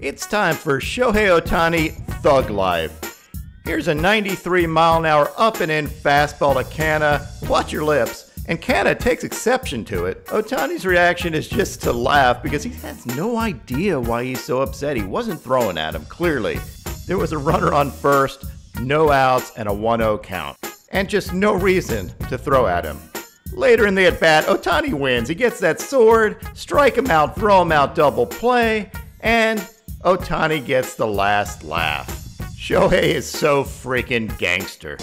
It's time for Shohei Ohtani Thug Life. Here's a 93 mile an hour up and in fastball to Canha. Watch your lips. And Canha takes exception to it. Ohtani's reaction is just to laugh because he has no idea why he's so upset. He wasn't throwing at him, clearly. There was a runner on first, no outs, and a 1 0 count. And just no reason to throw at him. Later in the at bat, Ohtani wins. He gets that sword, strike him out, throw him out, double play, and Ohtani gets the last laugh. Shohei is so freaking gangster.